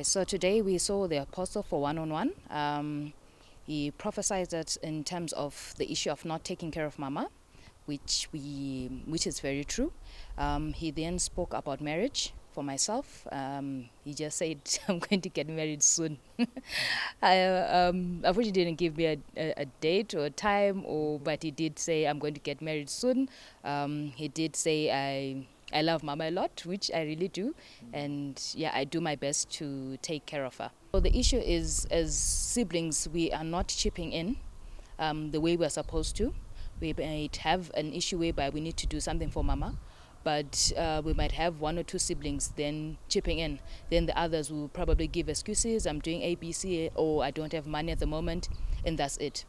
right, so today we saw the apostle for one on one. He prophesied that in terms of the issue of not taking care of mama, which we which is very true. Um, he then spoke about marriage for myself. Um, he just said I'm going to get married soon. I um, unfortunately didn't give me a, a, a, date or a time, or but he did say I'm going to get married soon. Um, he did say I I love mama a lot, which I really do, and yeah, I do my best to take care of her. So the issue is, as siblings, we are not chipping in um, the way we're supposed to. We might have an issue whereby we need to do something for mama, but uh, we might have one or two siblings then chipping in. Then the others will probably give excuses. I'm doing ABC, or I don't have money at the moment, and that's it.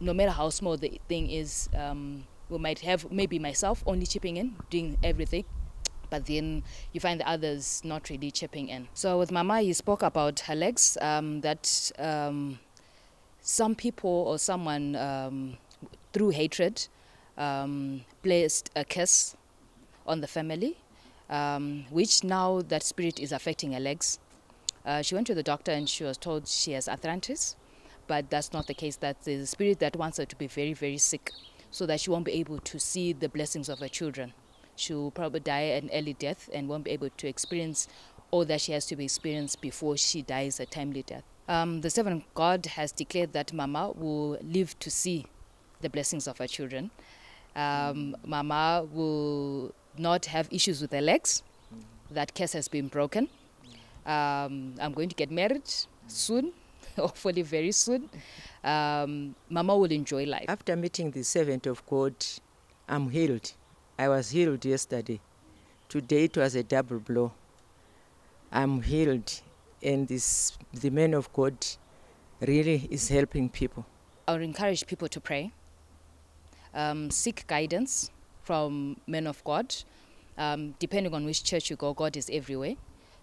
No matter how small the thing is, um, we might have maybe myself only chipping in, doing everything but then you find the others not really chipping in. So with Mama, he spoke about her legs, um, that um, some people or someone um, through hatred um, placed a curse on the family, um, which now that spirit is affecting her legs. Uh, she went to the doctor and she was told she has arthritis, but that's not the case. That's the spirit that wants her to be very, very sick so that she won't be able to see the blessings of her children she'll probably die an early death and won't be able to experience all that she has to be experienced before she dies a timely death. Um, the servant of God has declared that Mama will live to see the blessings of her children. Um, Mama will not have issues with her legs. That case has been broken. Um, I'm going to get married soon, hopefully very soon. Um, Mama will enjoy life. After meeting the servant of God, I'm healed. I was healed yesterday. Today it was a double blow. I'm healed, and this the man of God really is helping people. I would encourage people to pray, um, seek guidance from men of God. Um, depending on which church you go, God is everywhere.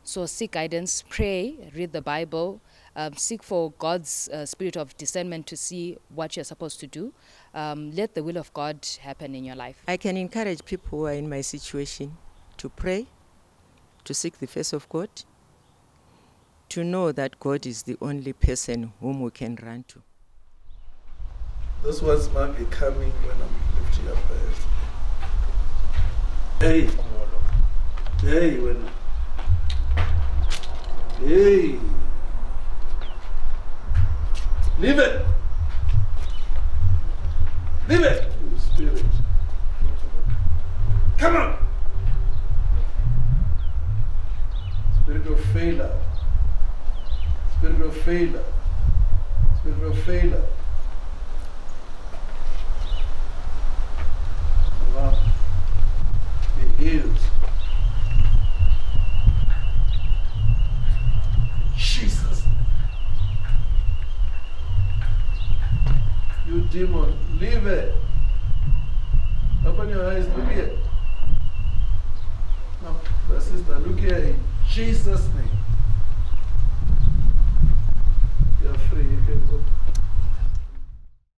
So seek guidance, pray, read the Bible, um, seek for God's uh, spirit of discernment to see what you're supposed to do. Um, let the will of God happen in your life. I can encourage people who are in my situation to pray, to seek the face of God, to know that God is the only person whom we can run to. Those words might be coming when I'm lifting up my Hey, hey, when, hey. Leave it. Leave it. Spirit. Come on. Spirit of failure. Spirit of failure. Spirit of failure. Allah. Be healed. Jesus. Demon, leave it. Open your eyes, look here. Now, sister, look here in Jesus' name.